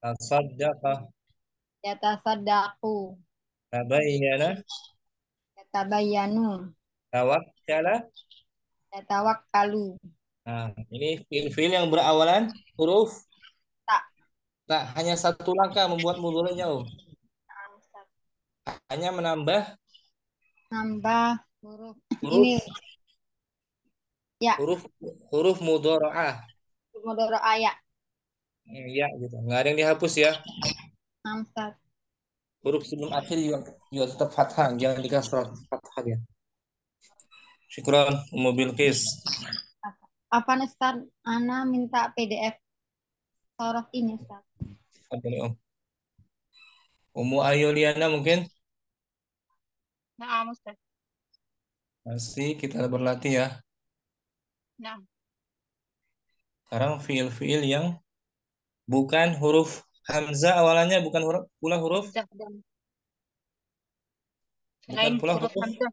tasaddaqa Yatasaddaqu. tabayyana Yatabayyanu. tawakkala Yatawakkalu. Nah, ini fiil-fiil yang berawalan huruf Tak. tak hanya satu langkah membuat mudhari'nya, Om. Hanya menambah Nambah huruf. huruf Ini. Ya. huruf huruf ayat. Hmm, Ya, gitu. Nggak ada yang dihapus ya. Namsat. Huruf sebelum akhir juga, juga tetap fathah, jangan dikasrah fathah ya. Syukran, Ummu Bilqis. Apa nih Ustaz? Ana minta PDF sorof ini Ustaz. Apa nih, Om? Ummu Ayuliana mungkin Nah, Ustaz. masih kita berlatih ya. Nah, Sekarang fiil-fiil yang bukan huruf hamzah awalannya bukan huruf pula huruf bukan selain pula huruf huruf hamzah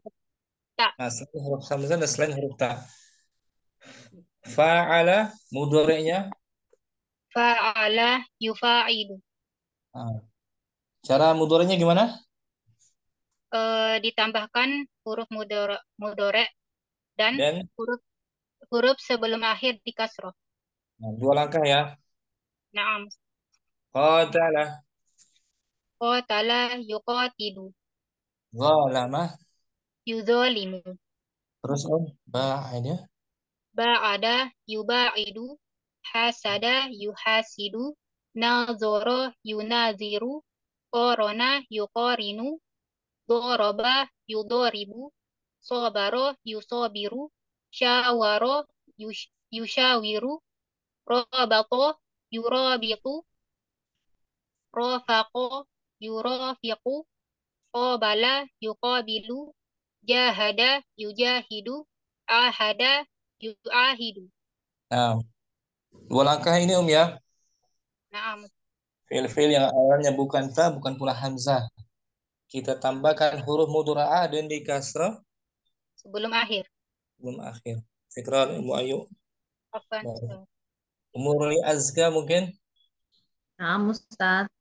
nah, selain huruf hamzah dan selain huruf ta. Fa'ala mudhari'nya Fa'ala yufa'ilu. Nah, cara mudhari'nya gimana? Eh, ditambahkan huruf mudore, mudore dan Dan huruf huruf sebelum akhir di kasroh. nah, dua langkah ya. Naam. Qatala, Qatala yuqatilu. zalama, Yuzolimu. terus Om, ba'ada, Ba'ada yuba'idu. Hasada yuhasidu. Nazoro yunaziru. Korona yukorinu. Doroba yudoribu. Sobaro yusobiru. Syawaro yush- yushawiru. Robato yurabitu. Rofaqo yurafiqu. Qabala yuqabilu. Jahada yujahidu. Ahada yu'ahidu. Nah, dua langkah ini Om ya. Naam. Fiil-fiil yang awalnya bukan ta, bukan pula hamzah. Kita tambahkan huruf mudhara'ah dan di kasrah Sebelum akhir. belum akhir. Fikran Ummu Ayu. Ummu Ruli Azka mungkin. Nah, Ustaz.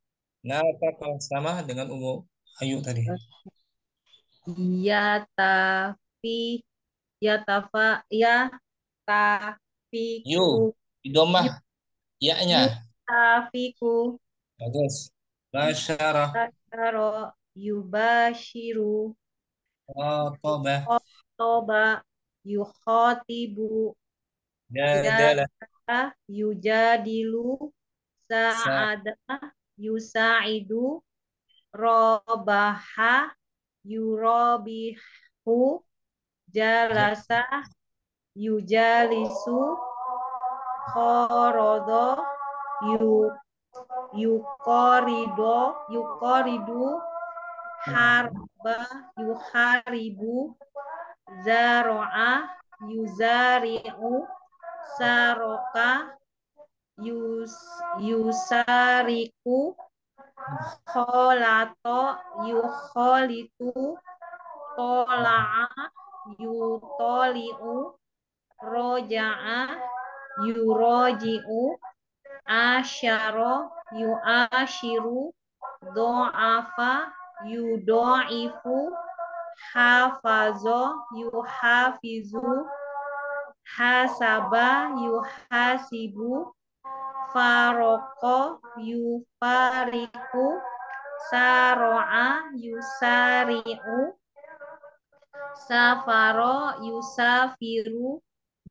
Nah, apakah sama dengan Ummu Ayu tadi? Ya tafi ya tafa ya tafiku Yu, idomah, ya-nya. tafiku Bagus. Basyara, Taro yubashiru. Qataba, Toba yukhatibu. Jadala, Jada yujadilu Sa'ada yusa'idu Robaha yurobihu Jalasa yujalisu Khorodo yu yukorido yukoridu harba yuharibu zaro'a yuzari'u saroka yus yusariku kholato yukholitu tola'a yutoli'u roja'a yuroji'u asyara yu'ashiru do'afa yudo'ifu hafazo yuhafizu hasaba yuhasibu faroko yufariku saro'a yusari'u safaro yusafiru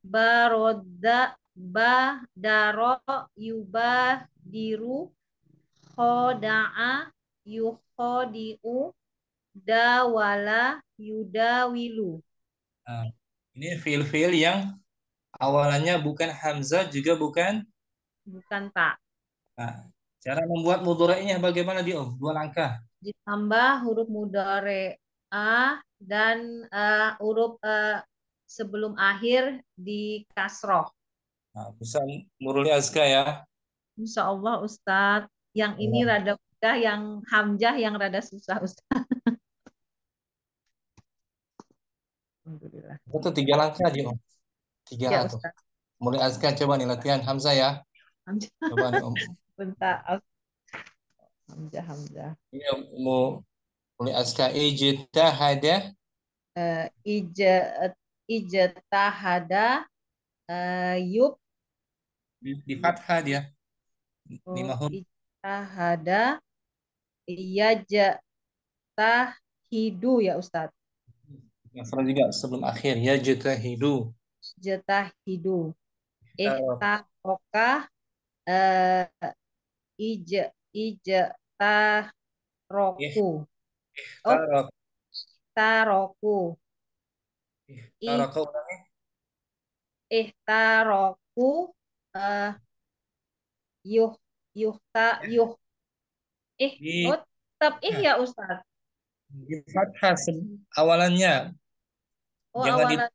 baroda badaro yubadiru khoda'a yukhodi'u dawala yudawilu Nah, ini fiil-fiil yang awalannya bukan hamzah juga bukan bukan tak Nah, cara membuat mudhari'nya bagaimana dia, Om? Dua langkah. ditambah huruf mudhari a dan eh, huruf eh, sebelum akhir di kasroh. Nah, bisa Nurul Azka ya. Insya Allah Ustadz, yang ini Ya. rada mudah, yang hamzah yang rada susah Ustadz. Alhamdulillah. Itu tiga langkah Om. Tiga Ya. Ustadz. Mulai Azka coba nih latihan Hamzah ya. Hamzah. Nih Om. Bentar. Hamzah, Hamzah. Ini Om, mau mulai Azka ijtahada Eh, ija, ijtahada eh, yub di, fathah dia. oh, Lima huruf. ijtahada yajtahidu ya Ustadz. Kasrah juga sebelum akhir ya jatahidu. Jatahidu. Ihtaroka. Eh, ij ijtaroku. Oh, Ihtaraka. taroku. Ihtaraka ulangnya. Ihtaroku eh yuh yuhta yuh ih Di, oh tetap ih ya Ustadz. di fathah awalannya. Oh Jangan di awalan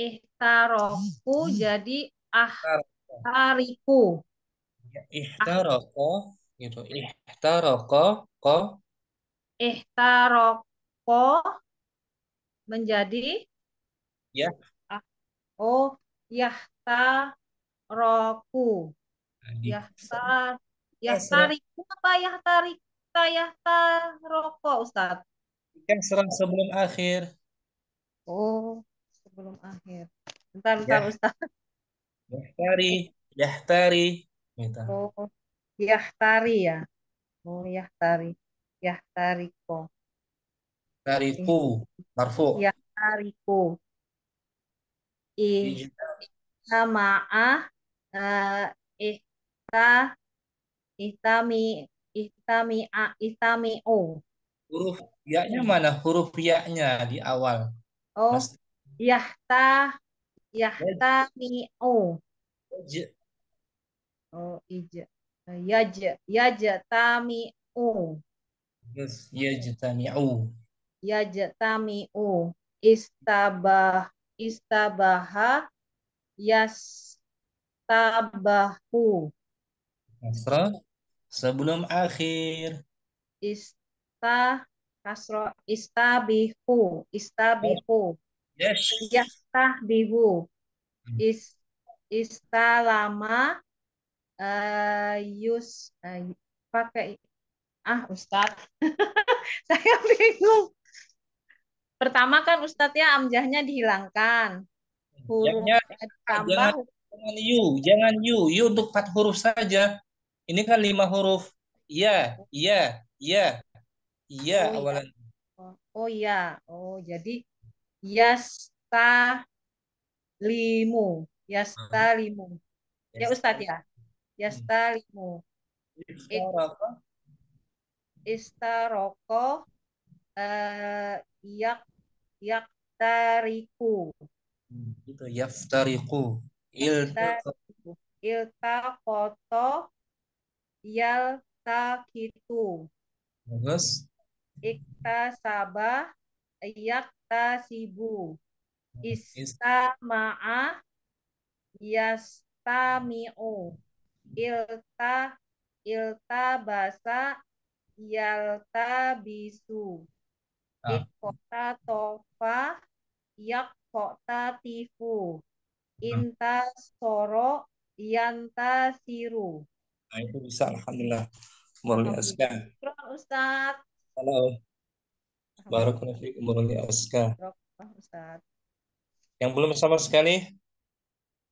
ihtaroku jadi ah. Ah ihtaraka gitu. Ihtaraka ko. Ihtaroko menjadi? Ya. Ah, oh yahtaroku yahtar kasrah yahtariku apa? Yahtarika yahtaroko Ustadz kasrah sebelum akhir. oh sebelum akhir. Bentar bentar Ya, Ustadz yahtari, yahtari. Gitu. oh yahtari ya oh yahtari yahtariko Tariku, marfu. yahtariku ih Ijta- Sama'a eh ihta ihtami ihtami'a ihtami'u. Huruf ya-nya mana? Huruf ya-nya di awal. Oh, Mas yahta yahtami'u. J- Oh, ija. Yaj yajtami'u. Yes, yajtami'u. Yajtami'u. Istabah istabaha yastabahu. Kasrah sebelum akhir. Ista kasro istabihu istabihu Yes. yastahbihu is istalama eh, yus eh, pakai ah Ustadz saya bingung pertama kan Ustadz ya amjahnya dihilangkan huruf Ya-nya eh, jangan jangan you, jangan you. You untuk empat huruf saja. Ini kan lima huruf. Iya, iya, iya, iya oh ya awalan. oh, oh ya oh jadi yastalimu yastalimu ya Yes. Ustadz ya Hmm. yastalimu Ik, Iftaraka. istaroko eh, yak yaktariku Hmm, Itu yaftariqu. Iltaqa. yaktariku iltakoto yaltakitu Bagus. iktasaba yaktasibu Is istama'a yastami'u ilta iltabasa yaltabisu ah, ikota tofa yak Sotatifu. Inta soro. Yanta siru. Nah, itu bisa alhamdulillah. Aska. Syukran Ustaz. Halo. Barakallahu fiikum. Syukran, Ustaz. Yang belum sama sekali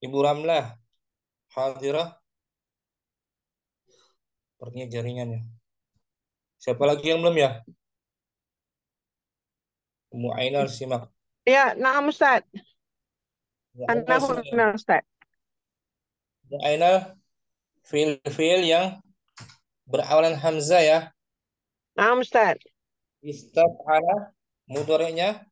Ibu Ramlah Hadirah Sepertinya jaringannya Siapa lagi yang belum ya? Umu Ainar simak Ya, naam Ustaz. Umu Ana Ainar simak huna Ustaz. Umu Ainar Fiil-fiil yang Berawalan Hamzah ya Naam Ustaz. Istaf'ala Mudoriknya?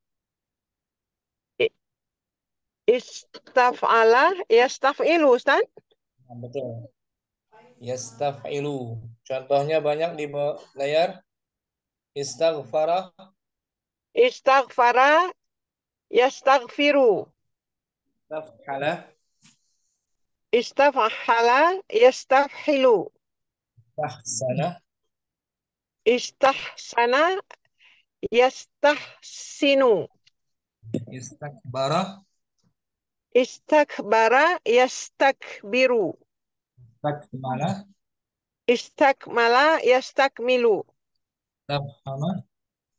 Istaf'ala yastaf'ilu Ustaz. Nah, Betul. Yastaf'ilu. Contohnya banyak di layar. Istaghfara Istaghfara yastaghfiru. Istaf'ala. Istaf'ala yastafhilu. Istahsana Istahsana yastahsinu. Istakbara Istakbara yastakbiru. Istakmala Istakmala yastakmilu. Istafhama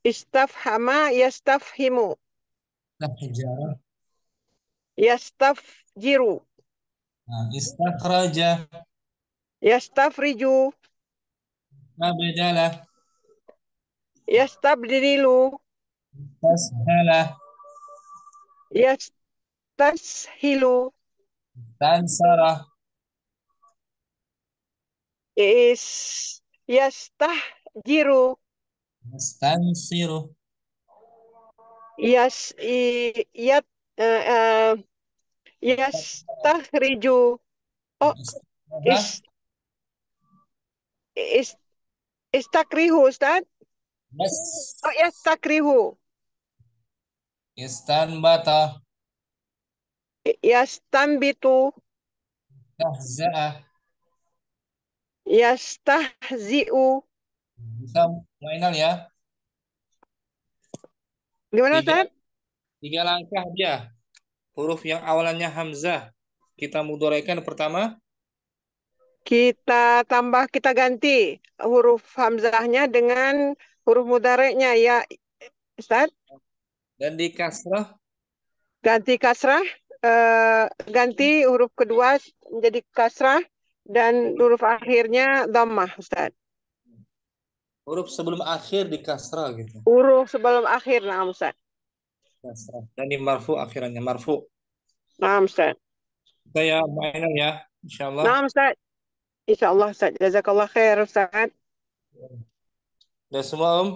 Istafhama yastafhimu. Istahjara Yastafjiru. Nah, Istakhraja Yastafriju. Abdala Yastabdilu. Tashala Yastashilu. Tansara Is yastahjiru. Yastansiru Yas i- yat eh, Yes Oh, yastakrihu. Istanbata Yastambitu. Tahza'a Yastahzi'u. Bisa mainan ya Gimana Tiga, Ustaz? tiga langkah dia Huruf yang awalannya Hamzah Kita mudoraikan pertama Kita tambah, kita ganti huruf hamzahnya dengan huruf mudareknya ya Ustaz. Dan di kasrah Ganti kasrah, eh, ganti huruf kedua menjadi kasrah dan huruf akhirnya dhammah Ustaz. Huruf sebelum akhir di kasrah gitu Huruf sebelum akhir, nah Ustaz. Kasrah Dan di marfu akhirannya marfu Nah Ustaz. Kita ya mainan ya Insyaallah Nah Ustaz. Insyaallah Ustaz. Jazakallah khair Ustaz. Udah semua Om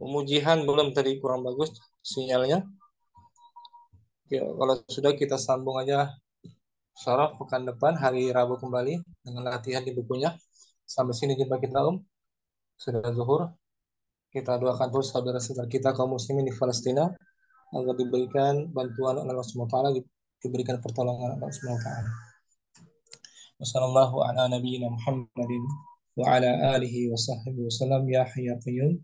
Pemujihan belum tadi kurang bagus sinyalnya Ya, kalau sudah kita sambung aja Syaraf pekan depan hari Rabu kembali dengan latihan di bukunya. Sampai sini jumpa kita Om. Sudah zuhur. Kita doakan terus saudara-saudara kita kaum muslimin di Palestina agar diberikan bantuan oleh Allah SWT, diberikan pertolongan Allah SWT. Wassalamualaikum ala nabiyyina Wa ala alihi wa sahbihi wasallam ya hayya qayyum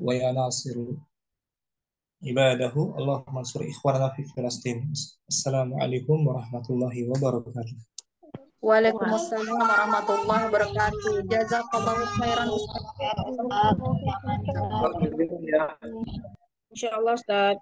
wa ya nasiru ibadahu Allahumma ansur ikhwanana fi Filastin. Assalamualaikum warahmatullahi wabarakatuh. Waalaikumsalam warahmatullahi wabarakatuh. Jazakallahu khairan Ustaz. Insya Allah Ustaz.